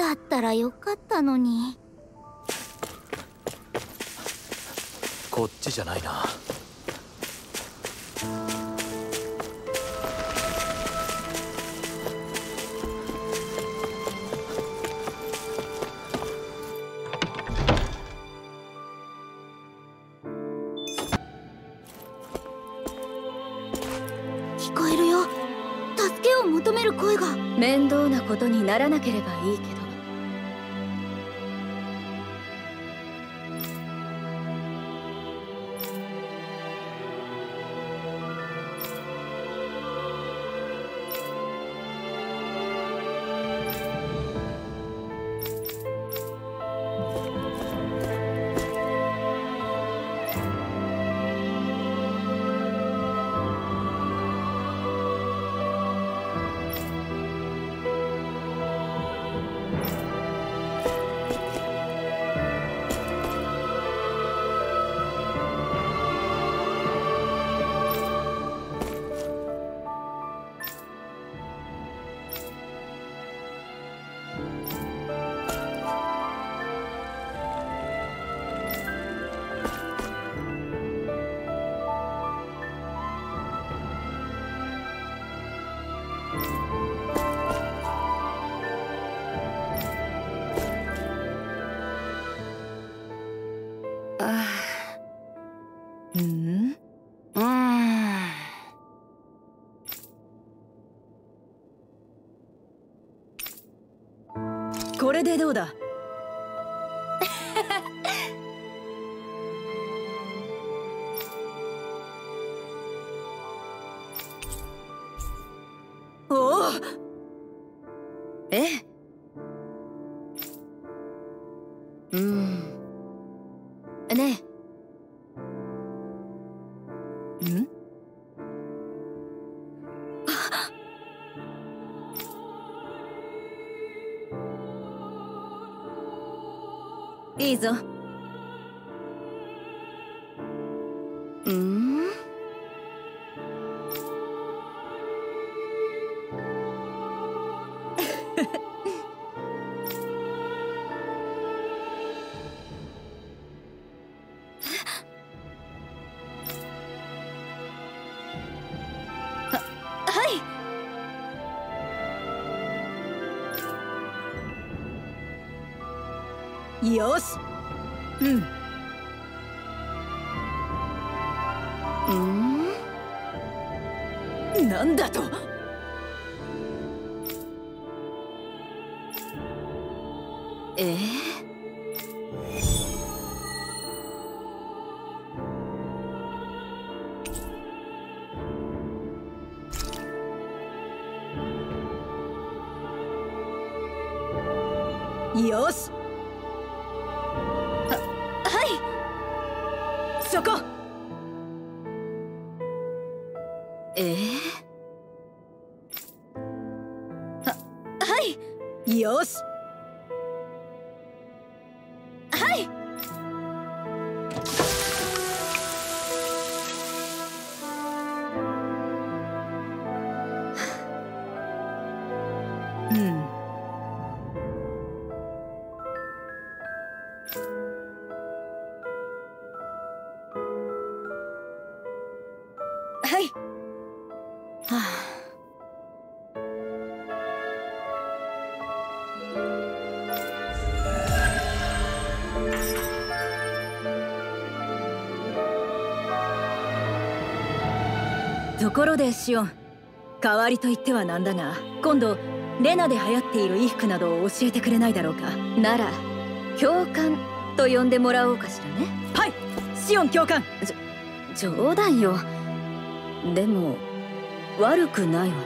だったらよかったのに。こっちじゃないな。聞こえるよ。助けを求める声が。面倒なことにならなければいいけどこれでどうだ？よしところでシオン。代わりと言ってはなんだが今度レナで流行っている衣服などを教えてくれないだろうか。なら教官と呼んでもらおうかしらね。はいシオン教官。じょ冗談よ。でも悪くないわね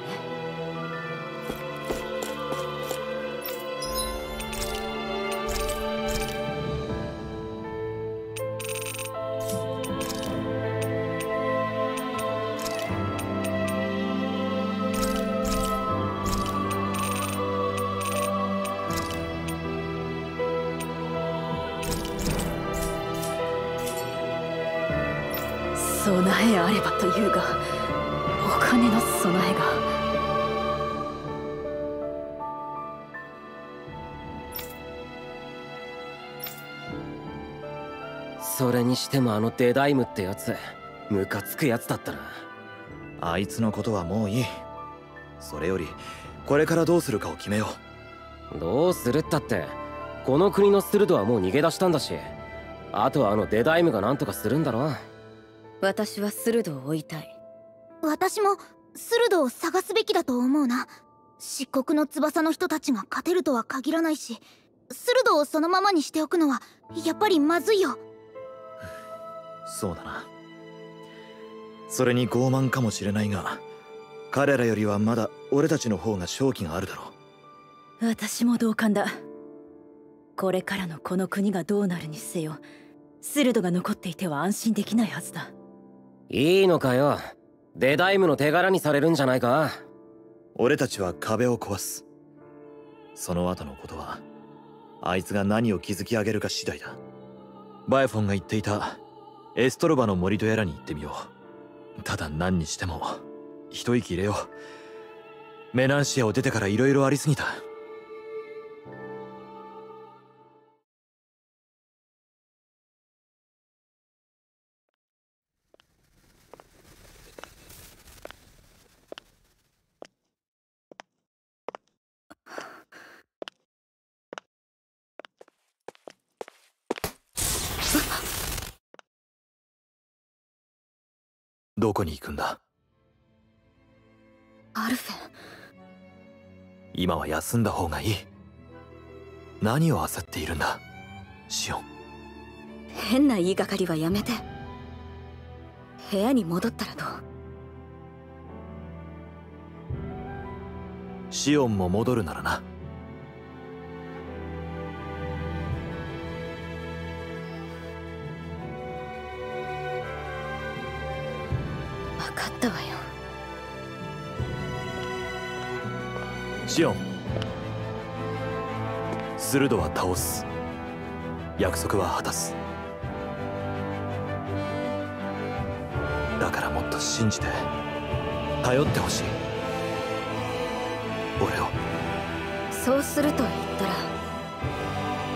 してもあのデダイムってやつムカつくやつだったな。あいつのことはもういい。それよりこれからどうするかを決めよどうするったってこの国のスルドはもう逃げ出したんだしあとはあのデダイムが何とかするんだろ私はスルドを追いたい。私もスルドを探すべきだと思うな。漆黒の翼の人たちが勝てるとは限らないしスルドをそのままにしておくのはやっぱりまずいよ。うそうだな。それに傲慢かもしれないが彼らよりはまだ俺たちの方が勝機があるだろう。私も同感だ。これからのこの国がどうなるにせよスルドが残っていては安心できないはずだ。いいのかよ。デダイムの手柄にされるんじゃないか。俺たちは壁を壊す。その後のことはあいつが何を築き上げるか次第だ。バエフォンが言っていたエストロバの森とやらに行ってみよう。ただ何にしても一息入れよう。メナンシアを出てから色々ありすぎた。どこに行くんだ？アルフェン。今は休んだ方がいい。何を焦っているんだ？シオン。変な言いがかりはやめて。部屋に戻ったらどう？シオンも戻るならなシオンスルドは倒す。約束は果たす。だからもっと信じて頼ってほしい。俺を。そうすると言ったら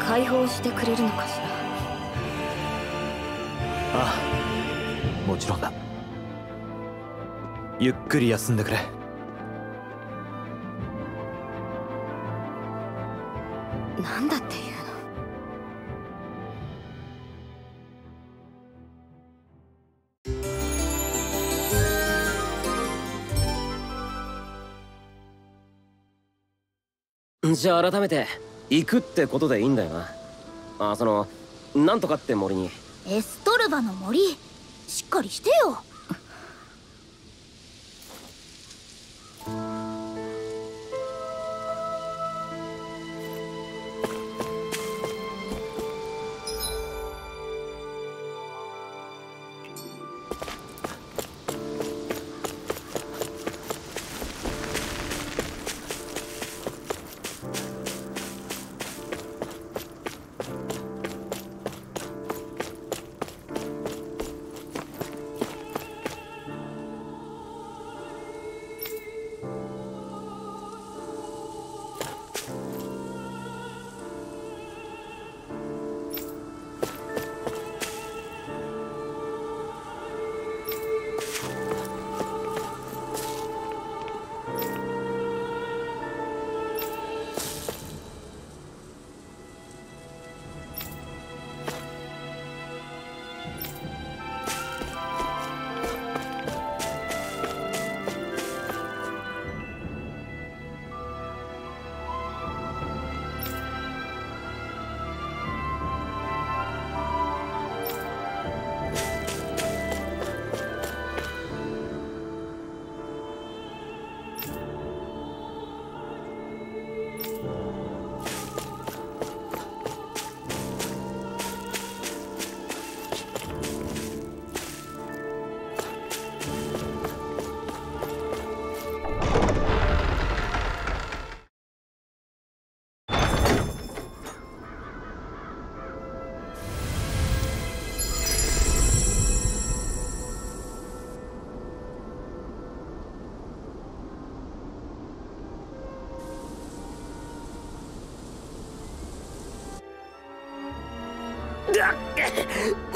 解放してくれるのかしら。ああもちろんだ。ゆっくり休んでくれじゃあ改めて行くってことでいいんだよな。あそのなんとかって森に。エストルバの森しっかりしてよ。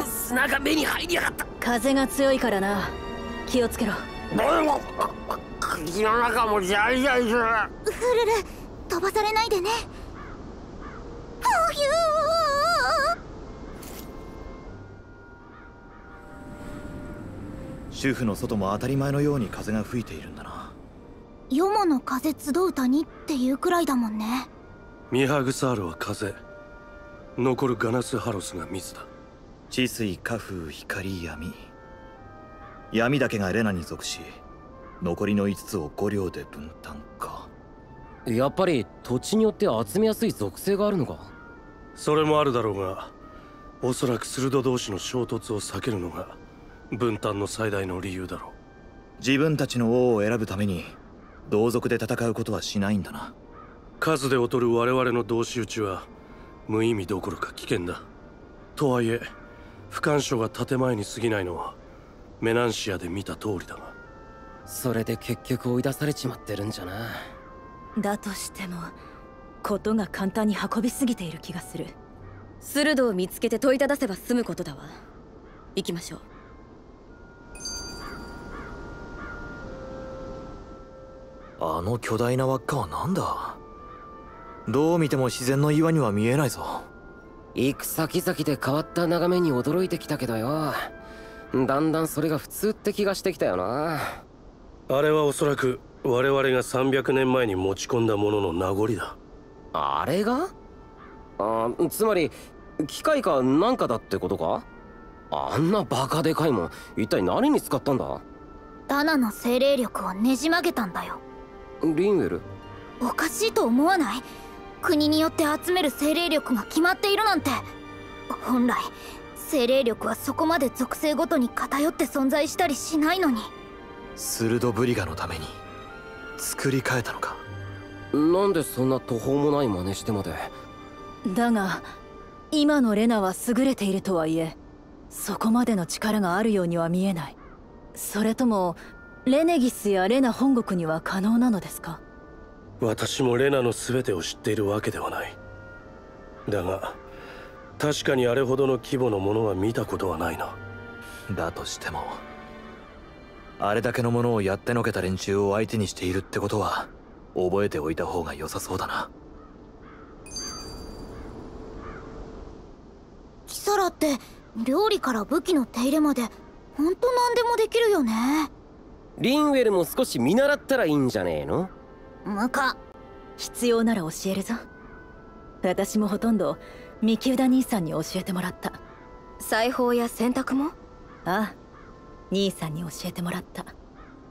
砂が目に入りやがった。風が強いからな。気をつけろ。口の中もジャリジャリする。フルル飛ばされないでね。ふひゅ主婦の外も当たり前のように風が吹いているんだな。ーよもの風集う谷っていうくらいだもんね。ミハグサールは風。残るガナスハロスが水だ治水火風光闇。闇だけがレナに属し残りの5つを5両で分担か。やっぱり土地によって集めやすい属性があるのか？それもあるだろうがおそらく鋭同士の衝突を避けるのが分担の最大の理由だろ自分たちの王を選ぶために同族で戦うことはしないんだな。う数で劣る我々の同士討ちは無意味どころか危険だ。とはいえ不干渉が建前に過ぎないのはメナンシアで見た通りだが。それで結局追い出されちまってるんじゃな。だとしてもことが簡単に運びすぎている気がする。鋭を見つけて問いただせば済むことだわ。行きましょう。あの巨大な輪っかは何だ？どう見ても自然の岩には見えないぞ行く先々で変わった眺めに驚いてきたけどよ。だんだんそれが普通って気がしてきたよな。あれはおそらく我々が300年前に持ち込んだものの名残だ。あれが？あつまり機械かなんかだってことか？あんなバカでかいもん一体何に使ったんだ？ダナの精霊力をねじ曲げたんだよ。リンウェル。おかしいと思わない？国によって集める精霊力が決まっているなんて。本来精霊力はそこまで属性ごとに偏って存在したりしないのに。スルドブリガのために作り変えたのか？なんでそんな途方もない真似してまで？だが今のレナは優れているとはいえそこまでの力があるようには見えない。それともレネギスやレナ本国には可能なのですか？私もレナの全てを知っているわけではない。だが確かにあれほどの規模のものは見たことはないな。だとしてもあれだけのものをやってのけた連中を相手にしているってことは覚えておいた方が良さそうだな。キサラって料理から武器の手入れまでほんと何でもできるよね。リンウェルも少し見習ったらいいんじゃねえの？ムカ必要なら教えるぞ。私もほとんどミキウダ兄さんに教えてもらった。裁縫や洗濯も？ああ。兄さんに教えてもらった。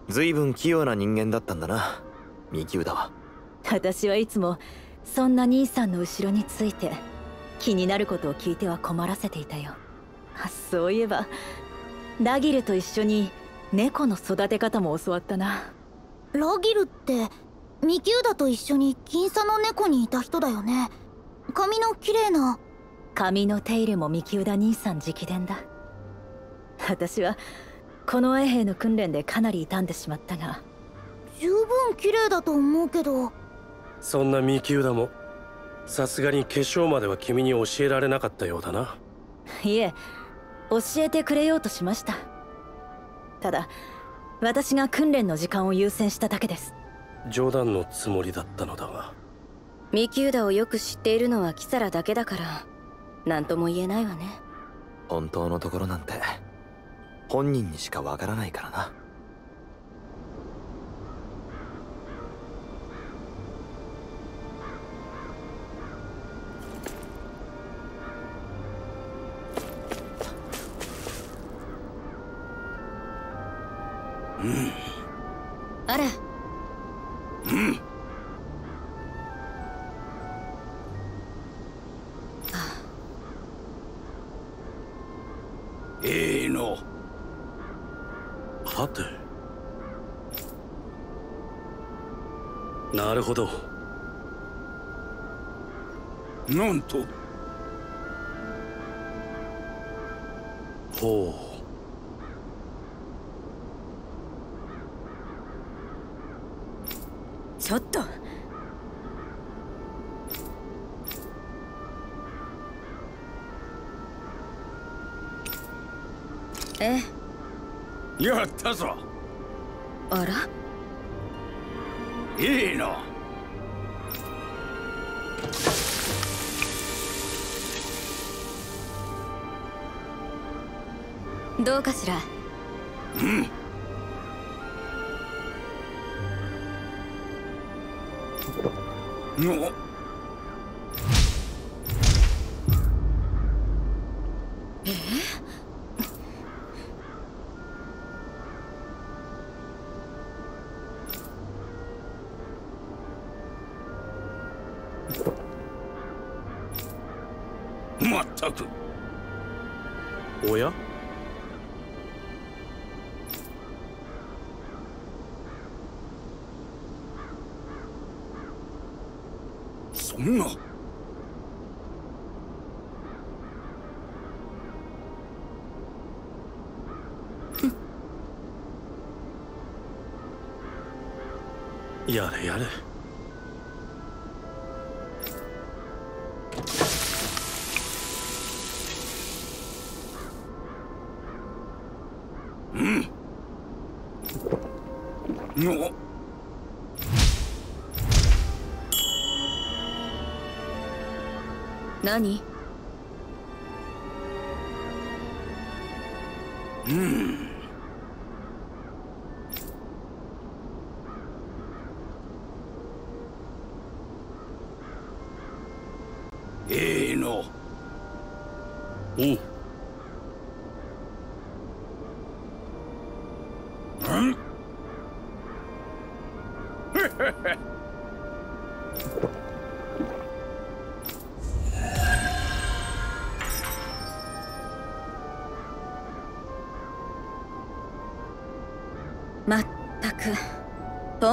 随分器用な人間だったんだなミキウダは。私はいつもそんな兄さんの後ろについて気になることを聞いては困らせていたよ。あそういえばラギルと一緒に猫の育て方も教わったな。ラギルってミキウダと一緒に銀座の猫にいた人だよね。髪の綺麗な。髪の手入れもミキウダ兄さん直伝だ。私はこの衛兵の訓練でかなり傷んでしまったが。十分綺麗だと思うけど。そんなミキウダもさすがに化粧までは君に教えられなかったようだな。いえ教えてくれようとしました。ただ私が訓練の時間を優先しただけです冗談のつもりだったのだが。ミキューダをよく知っているのはキサラだけだから何とも言えないわね。本当のところなんて本人にしかわからないからな。あらええの。はて。なるほど。なんと。ほちょっと。え？えやったぞ。あら？いいなどうかしら？まったくおや？やれやれ。うん。お何？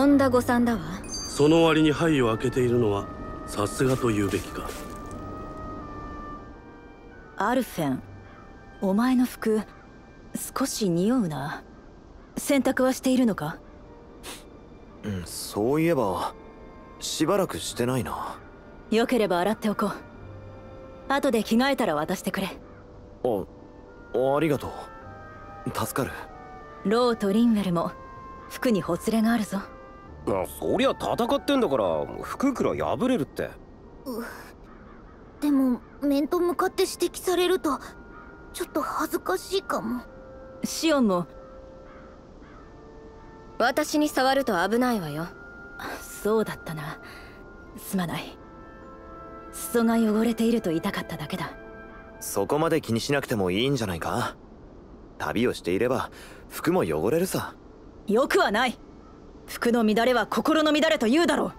んだ誤算だわ。その割に灰を開けているのはさすがと言うべきか。アルフェンお前の服少し匂うな。洗濯はしているのか？うんそういえばしばらくしてないな。よければ洗っておこう。後で着替えたら渡してくれ。あありがとう。助かる。ローとリンウェルも服にほつれがあるぞ。あそりゃ戦ってんだから服くらい破れるって。でも面と向かって指摘されるとちょっと恥ずかしいかも。シオンも。私に触ると危ないわよ。そうだったな。すまない。裾が汚れていると痛かっただけだ。そこまで気にしなくてもいいんじゃないか。旅をしていれば服も汚れるさ。よくはない服の乱れは心の乱れと言うだろ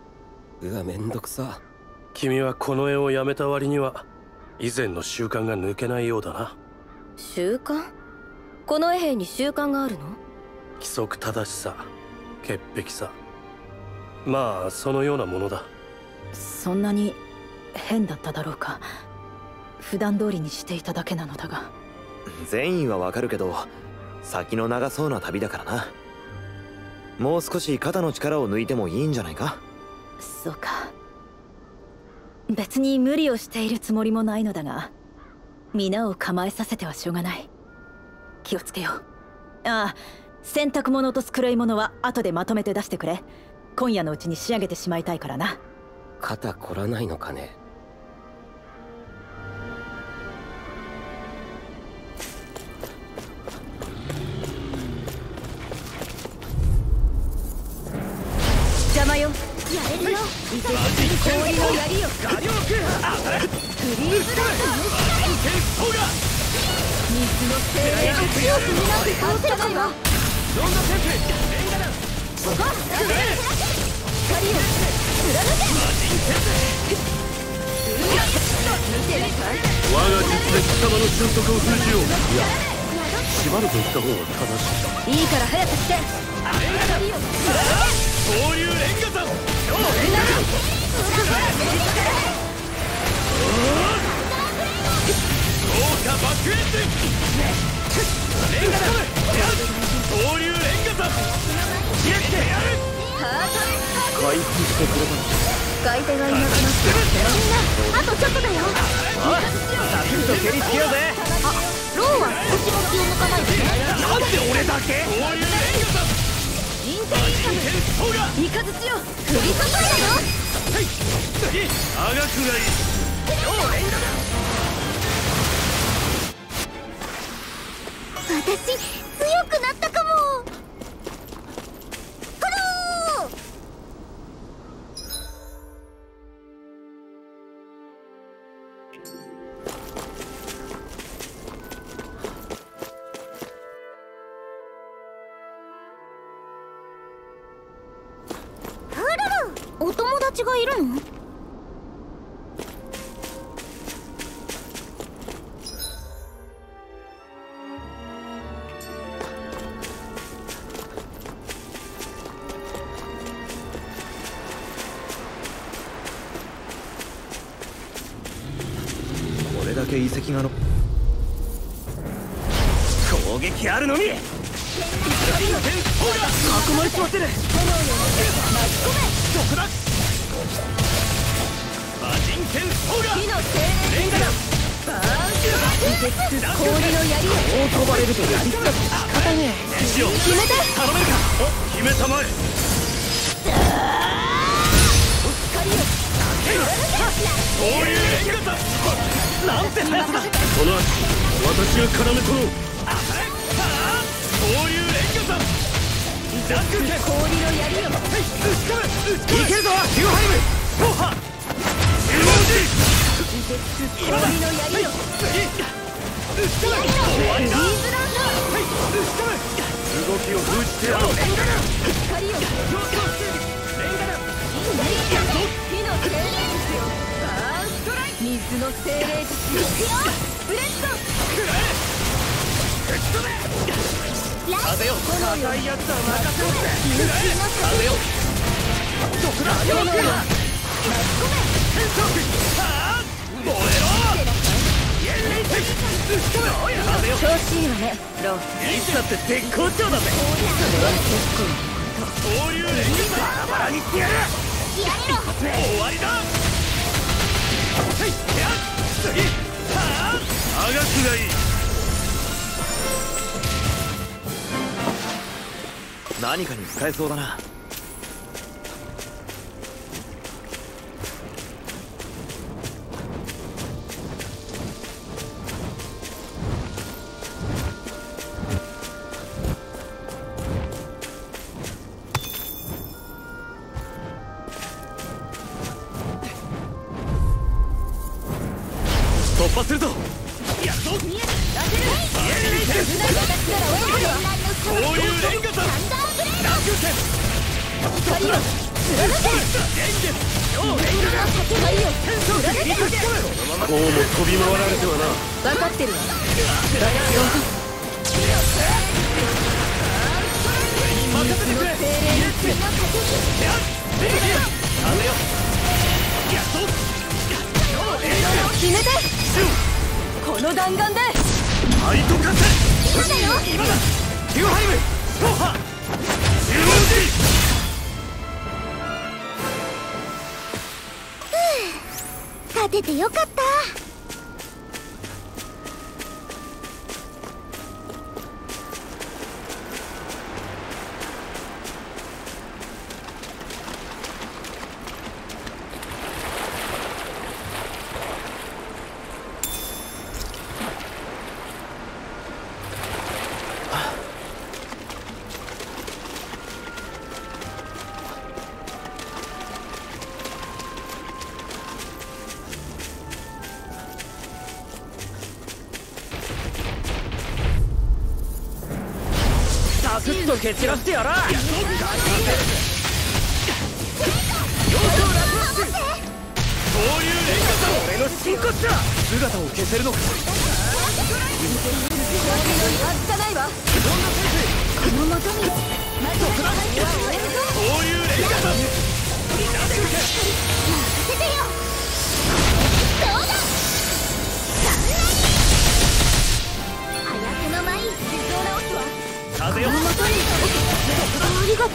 う。わめんどくさ。君はこの絵をやめた割には以前の習慣が抜けないようだな。習慣？この絵兵に習慣があるの？規則正しさ潔癖さ。まあそのようなものだ。そんなに変だっただろうか。普段通りにしていただけなのだが。善意はわかるけど先の長そうな旅だからなもう少し肩の力を抜いてもいいんじゃないか？そうか。別に無理をしているつもりもないのだが皆を構えさせてはしょうがない。気をつけよう。ああ洗濯物と繕い物は後でまとめて出してくれ。今夜のうちに仕上げてしまいたいからな。肩凝らないのかね？氷の槍よ水の精霊強くになって倒せるかも我が術で貴様の俊足を封じよう。いや縛ると言った方が正しい。いいから早くして。恐竜レンガ山。豪なくなってあとちょっとだよサクッと蹴りつけようぜローは少しも気を抜かないで。ねなんで俺だけ？恐竜レンガさインテリー天ソーライカズチよ首注いだよはい。次。あがくがいい。超レンガだ。私け遺跡がの攻撃あるのみ囲まれちまってる。どこだ。魔人剣ソーラ火の精霊レンガだ。バーン氷の槍よそう飛ばれるとやりづらくて仕方ねしよう決めて。頼めるかお決めたまえ恐竜レンガだなんて速さだこの後私が絡め取ろう当たれはあ恐竜レンガだジャック氷の槍よはい打ち込め打ち込めいけるぞヒューハイムソハ中央氷の槍よ次打ち込め終わりだはい打ち込め動きを封じてやろう光よレンガだ火の精霊術よ水の精霊術よブレッド風よ硬いやつは任せろ。って風よどこだよくだ天速はあ燃えろイエンレイテ打ち込め風よ調子いいわねローいつだって絶好調だぜ恐竜レンガバラバラにしてやる終わりだ何かに使えそうだな。サクッと蹴散らしてやら恐竜レンガさん。俺の真骨だ姿を消せるのか外さないわこの元に恐竜レンガさん任せてよどうだ？早くの舞傷を直すわ風よ。ありがと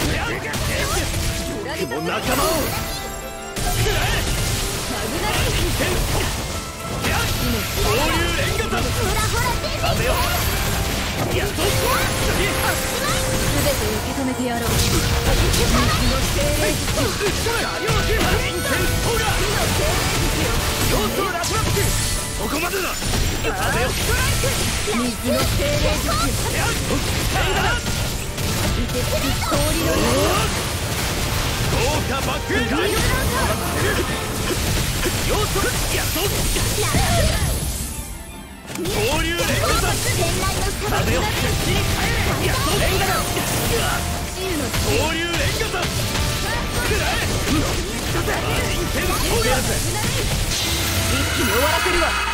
うも仲間を恐竜レンガさんだ風よやっと全て受け止めてやろうここまでだ。水の精霊術豪華バックエア要素やっと合流連打風よ切り替えやっと連打だ合流連打だ食らえ魔人剣ソーガ一気に終わらせるわ。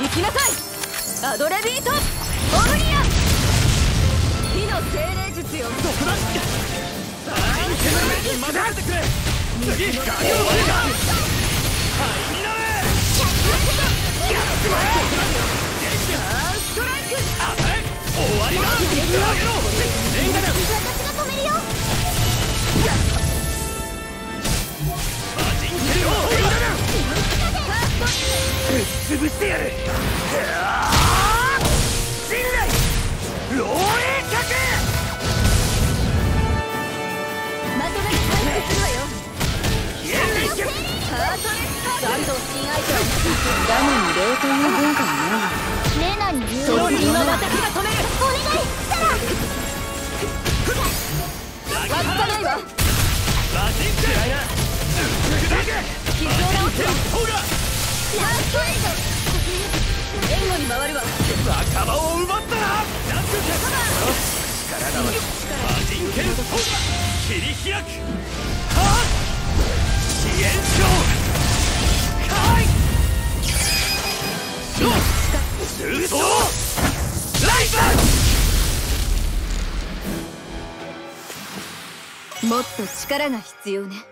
行きなさい。アドレビートオムニア火の精霊術よどこださあ手の上に任せてくれ次ガリオワレガはいみなれやっちまえストライクあたれ終わりだ投げろ連打だ私が止めるよ魔人剣ソーガだぶっ潰してやる信頼漏洩客まとめて回復するわよ原理客ハートレスガンド新アイテムダムに礼という文化はないレナに言うその今私が止めるしたらわかないわ魔人剣砕け傷を直す。わソーガもっと力が必要ね。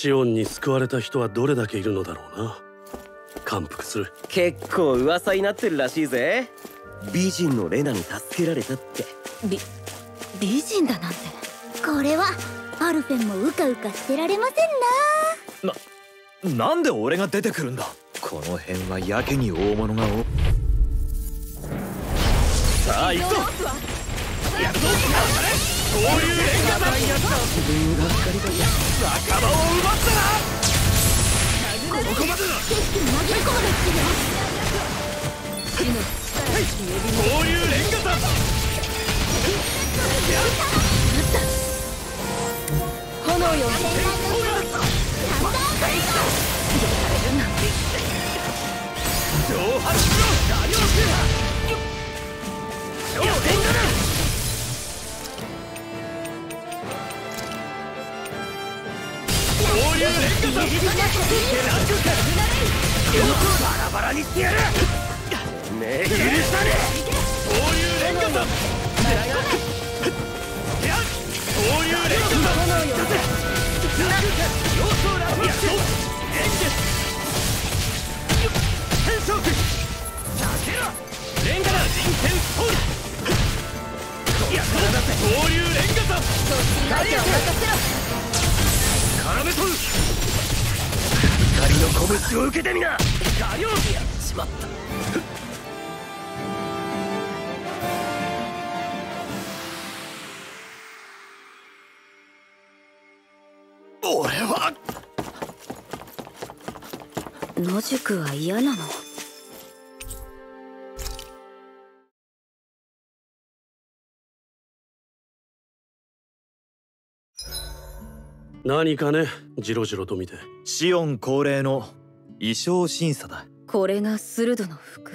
シオンに救われた人はどれだけいるのだろうな。感服する。結構噂になってるらしいぜ。美人のレナに助けられたって。美美人だなんて。これはアルフェンもうかうかしてられませんな。なんで俺が出てくるんだ。この辺はやけに大物が多さあ行くぞ。やるぞ合流連打だ。自分が光だ。ここまでだ。景色に紛れ込むですよ合流連打だ。炎よ上発しろガリオス超連打だ合流連打だバラバラにしてやるね許さねえ合だ。の拳を受けてみな。ガリョウや。っちまった。俺は。野宿は嫌なの何かねジロジロと見て。シオン恒例の衣装審査だ。これがスルドの服。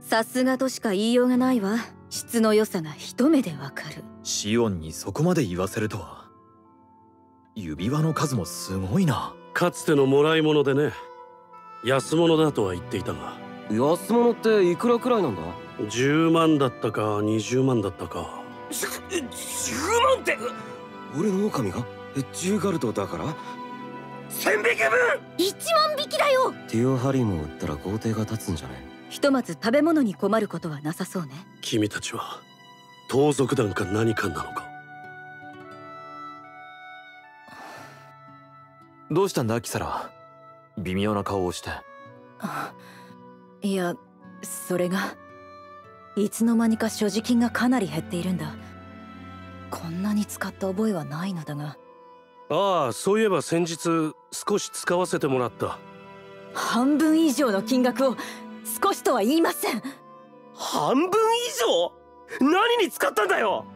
さすがとしか言いようがないわ。質の良さが一目でわかる。シオンにそこまで言わせるとは。指輪の数もすごいな。かつてのもらい物でね安物だとは言っていたが。安物っていくらくらいなんだ？10万だったか20万だったか。10万って俺の狼が？10ガルドだから？1000匹分！1万匹だよ！ティオハリーも売ったら豪邸が立つんじゃねひとまず食べ物に困ることはなさそうね。君たちは盗賊団か何かなのか？どうしたんだキサラ？微妙な顔をして。いやそれがいつの間にか所持金がかなり減っているんだこんなに使った覚えはないのだが。ああそういえば先日少し使わせてもらった。半分以上の金額を少しとは言いません。半分以上？何に使ったんだよ？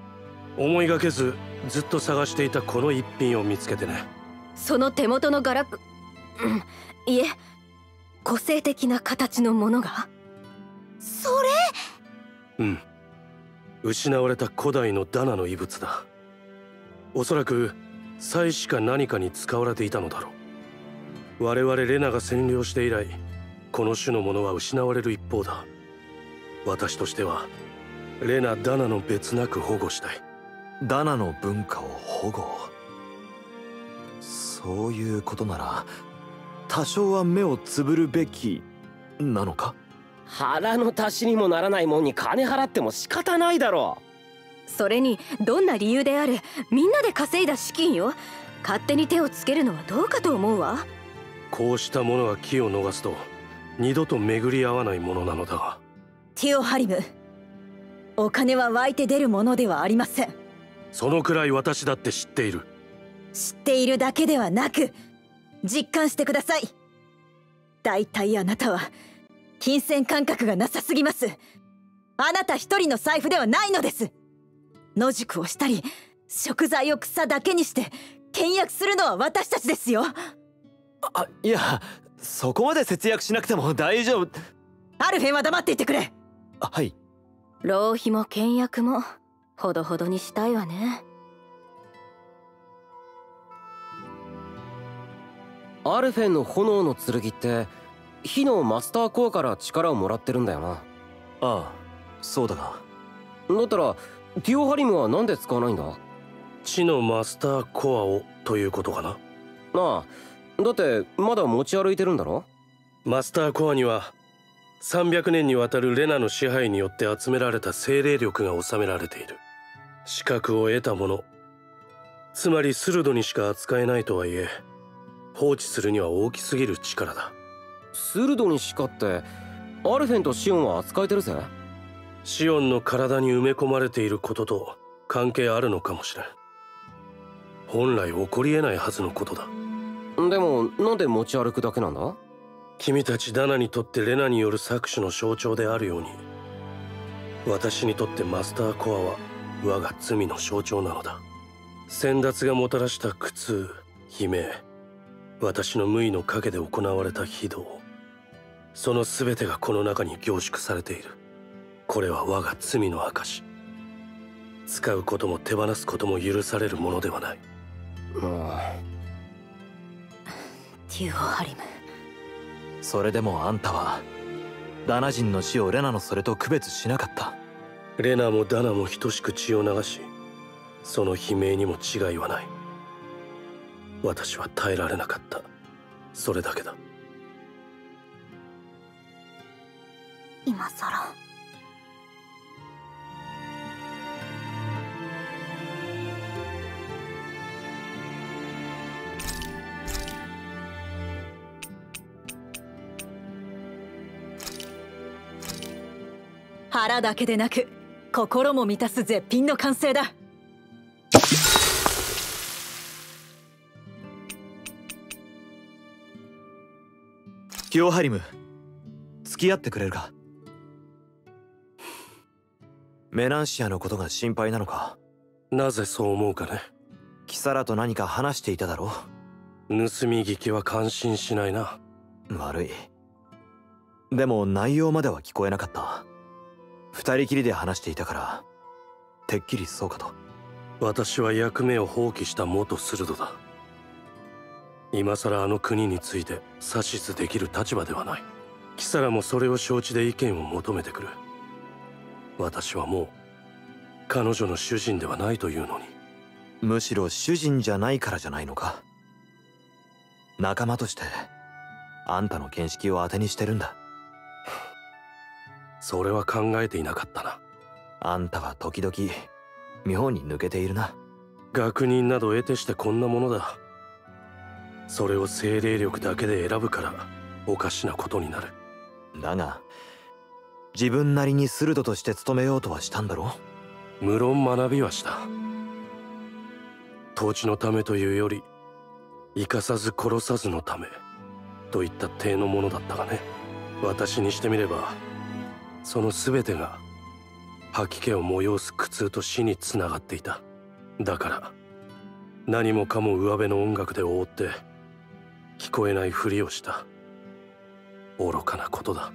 思いがけずずっと探していたこの一品を見つけてね。その手元のガラクうんいえ個性的な形のものが？それ？うん失われた古代のダナの遺物だ。おそらく祭祀か何かに使われていたのだろう。我々レナが占領して以来この種のものは失われる一方だ。私としてはレナ・ダナの別なく保護したい。ダナの文化を保護？そういうことなら多少は目をつぶるべきなのか？腹の足しにもならないもんに金払っても仕方ないだろ。それにどんな理由であれみんなで稼いだ資金よ。勝手に手をつけるのはどうかと思うわ。こうしたものが気を逃すと二度と巡り合わないものなのだ。がティオハリムお金は湧いて出るものではありません。そのくらい私だって知っている。知っているだけではなく実感してください。大体あなたは金銭感覚がなさすぎます。あなた一人の財布ではないのです。野宿をしたり食材を草だけにして倹約するのは私たちですよ。あいやそこまで節約しなくても大丈夫。アルフェンは黙っていてくれ。はい。浪費も倹約もほどほどにしたいわね。アルフェンの炎の剣って火のマスターコアから力をもらってるんだよな。ああそうだがだったらティオハリムは何で使わないんだ？地のマスターコアをということかな。なあだってまだ持ち歩いてるんだろ？マスターコアには300年にわたるレナの支配によって集められた精霊力が収められている。資格を得たもの。つまりスルドにしか扱えないとはいえ放置するには大きすぎる力だスルドにしかってアルフェンとシオンは扱えてるぜ。シオンの体に埋め込まれていることと関係あるのかもしれん。本来起こりえないはずのことだ。でもなんで持ち歩くだけなんだ？君たちダナにとってレナによる搾取の象徴であるように私にとってマスターコアは我が罪の象徴なのだ。先達がもたらした苦痛悲鳴私の無意の陰で行われた非道その全てがこの中に凝縮されている。これは我が罪の証使うことも手放すことも許されるものではない。もティオハリムそれでもあんたはダナ人の死をレナのそれと区別しなかった。レナもダナも等しく血を流しその悲鳴にも違いはない。私は耐えられなかった。それだけだ今さら腹だけでなく心も満たす絶品の完成だ。ティオハリム付き合ってくれるか？メナンシアのことが心配なのか？なぜそう思うかね。キサラと何か話していただろ盗み聞きは感心しないな。悪い。でも内容までは聞こえなかった。二人きりで話していたからてっきりそうかと。私は役目を放棄した元スルドだ。今さらあの国について指図できる立場ではない。キサラもそれを承知で意見を求めてくる私はもう彼女の主人ではないというのに。むしろ主人じゃないからじゃないのか。仲間としてあんたの見識を当てにしてるんだ。それは考えていなかったな。あんたは時々妙に抜けているな。学人など得てしてこんなものだ。それを精霊力だけで選ぶからおかしなことになる。だが自分なりに鋭として務めようとはしたんだろう？無論学びはした。統治のためというより生かさず殺さずのためといった体のものだったがね。私にしてみればその全てが吐き気を催す苦痛と死につながっていた。だから何もかも上辺の音楽で覆って聞こえないふりをした。愚かなことだ。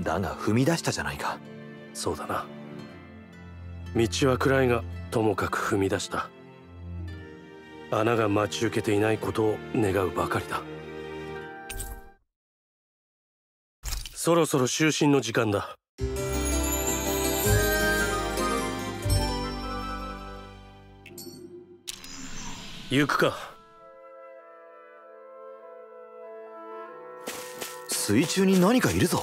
だが踏み出したじゃないか。そうだな。道は暗いがともかく踏み出した。穴が待ち受けていないことを願うばかりだ。そろそろ就寝の時間だ。行くか。水中に何かいるぞ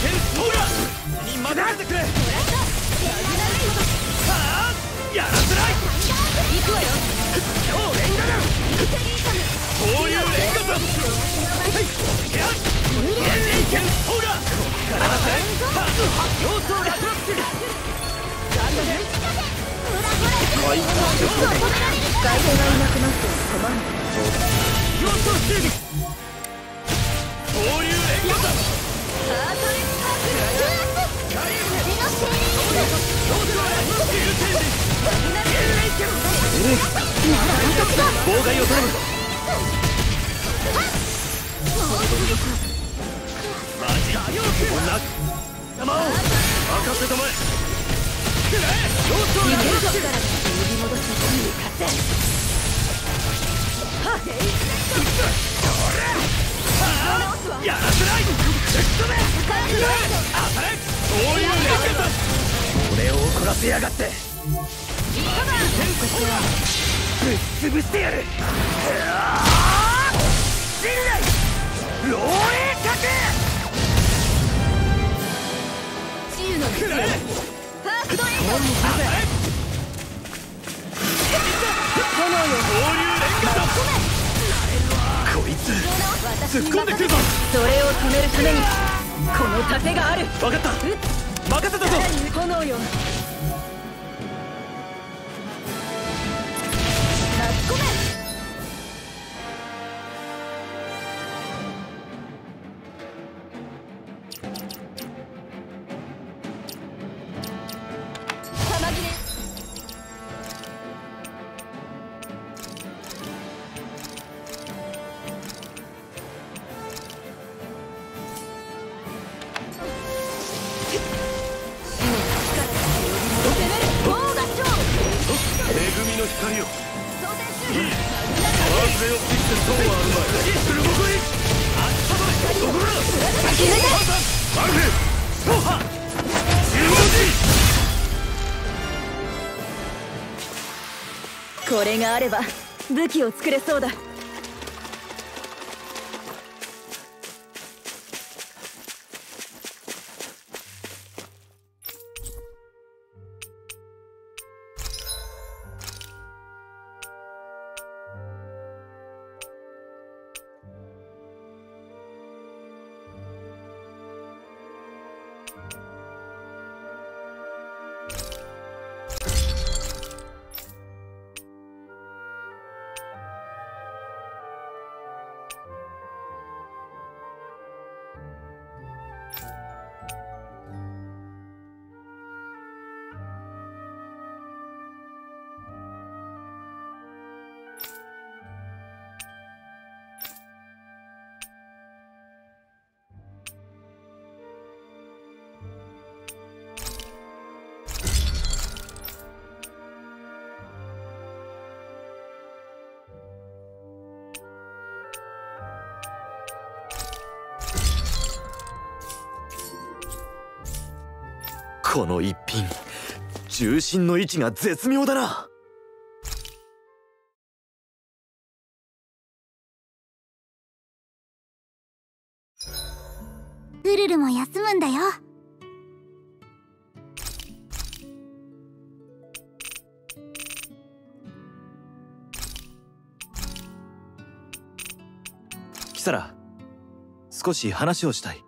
剣ソーラに任せてくれはあやらせない行くわよ超連火弾総流連火山やっ魔人剣ソーラ体せはっ様相がいなくなって困る様相修理総流連火山ハートレスパーク妨害を頼むマジだよな玉を任せたまえくらえ様相が逃げるから呼び戻すに勝てやらせないぶっ飛べくらえ当たれそういう連携だ俺を怒らせやがって。ぶっ潰してやる。突っ込んでくるぞ。それを止めるためにこの盾がある。分かった。任せたぞ。炎よ。ば武器を作れそうだ。この一品。重心の位置が絶妙だな。休むんだよ。キサラ少し話をしたい。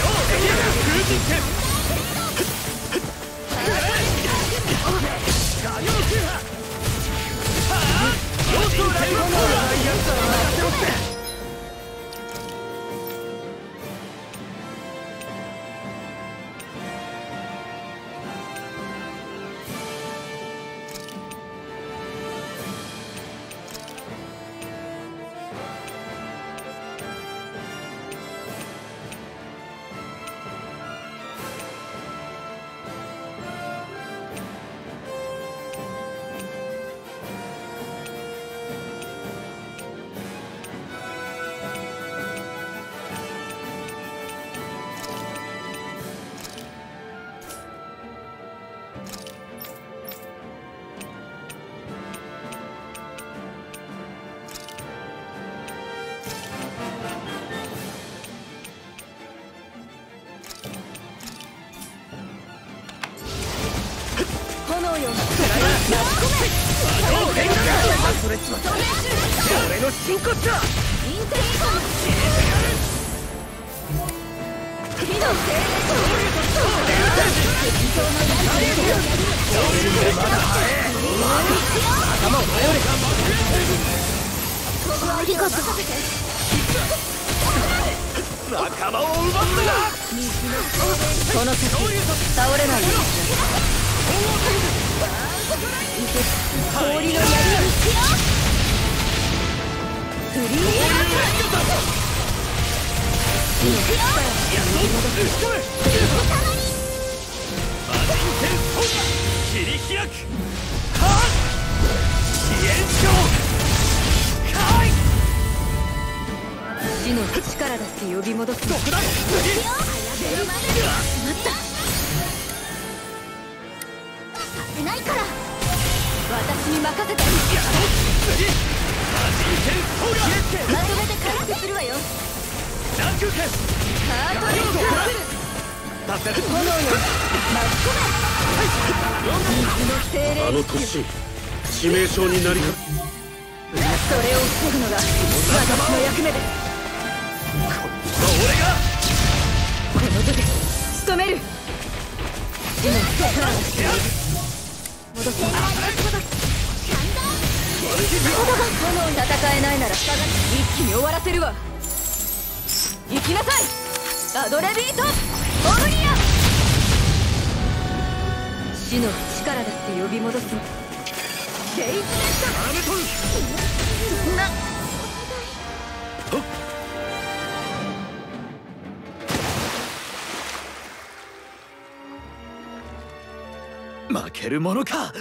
Yeah. 氷の槍を撃つよフリーアップ行くよたまに切り開くはっ支援長死の力だって呼び戻す。しまったさせないから私に任せて。まとめて。回復するわよ南空剣ハートリンク助かる炎よ巻き込め水の精霊あの年致命傷になりかそれを防ぐのが私の役目です俺がこの手で仕留める死の力を戻す。戦えないなら一気に終わらせるわ行きなさいアドレビートオムニア死の力だって呼び戻す。ゲイズネッアメトルトなけるものか。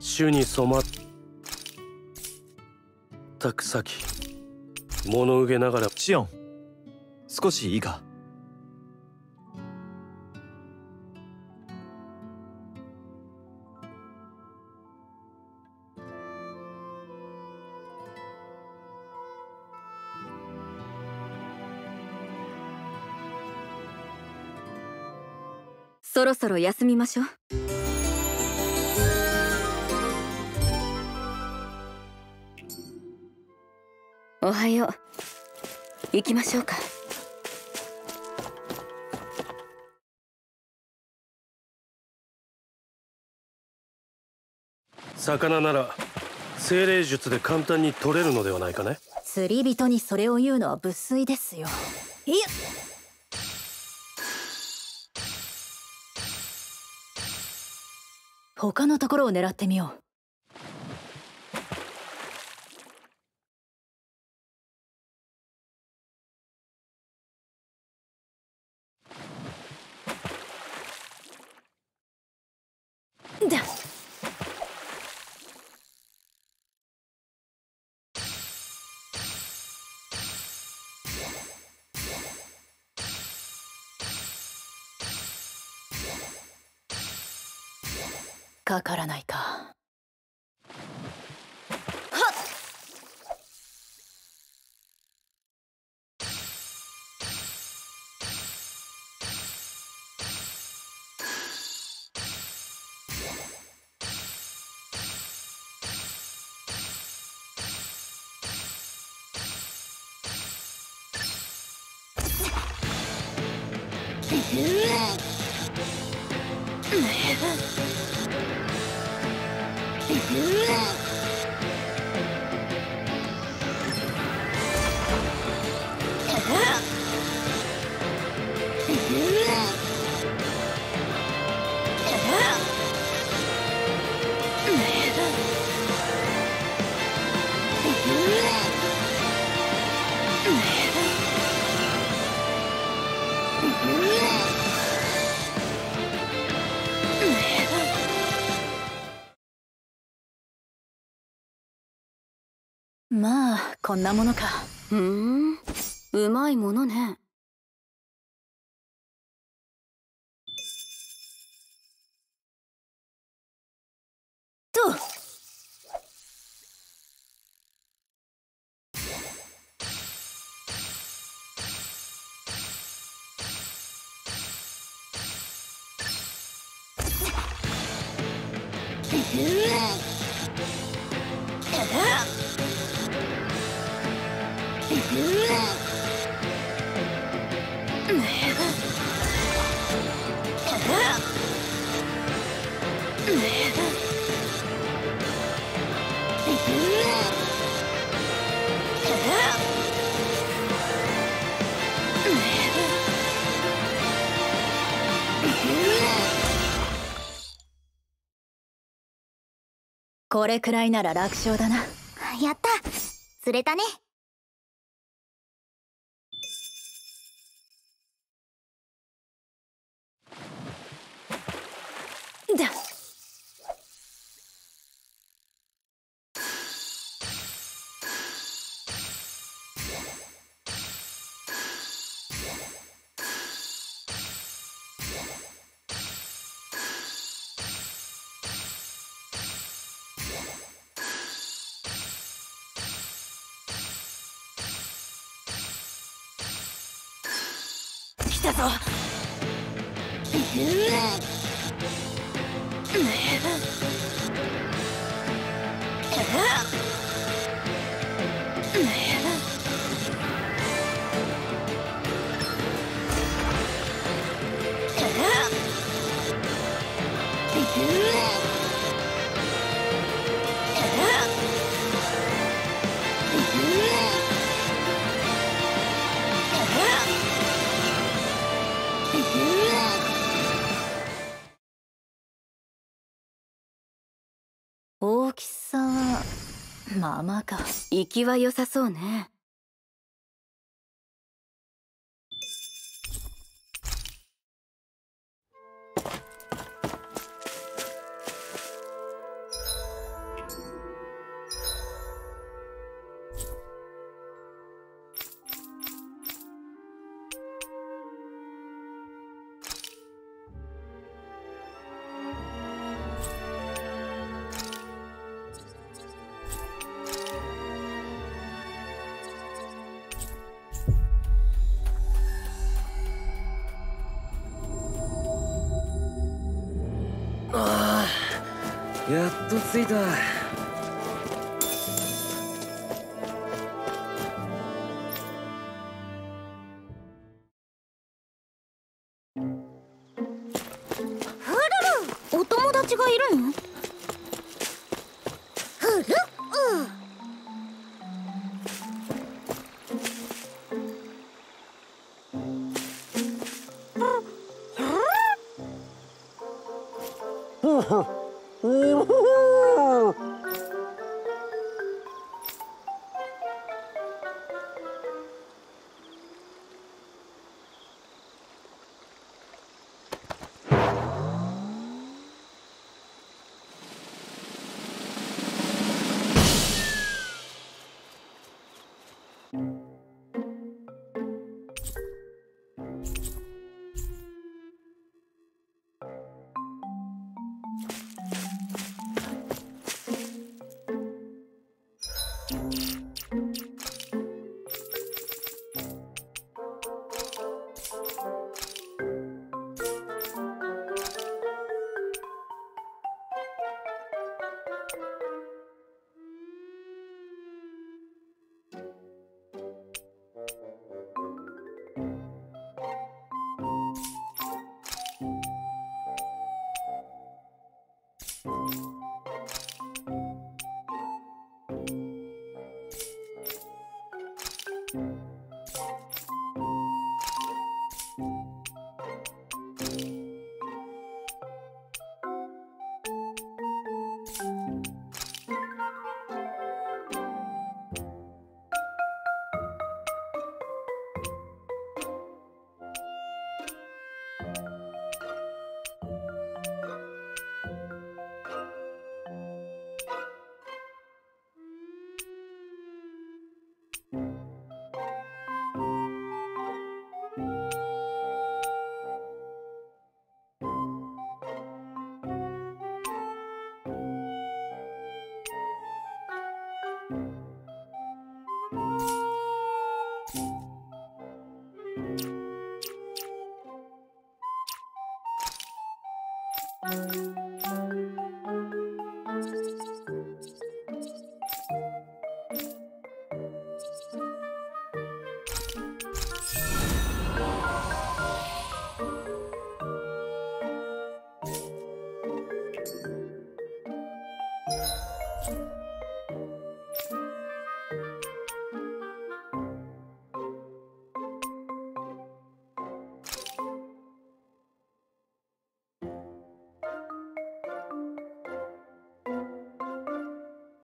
主に染まった草木物憂げながらシオン少しいいか？そろそろ休みましょう。おはよう。行きましょうか。魚なら精霊術で簡単に取れるのではないかね。釣り人にそれを言うのは無粋ですよ。いや。他のところを狙ってみよう。かからないか。まあこんなものか。ふん。うまいものね。これくらいなら楽勝だな。やった。釣れたね。だまあまあか。行きは良さそうね。っと着いた。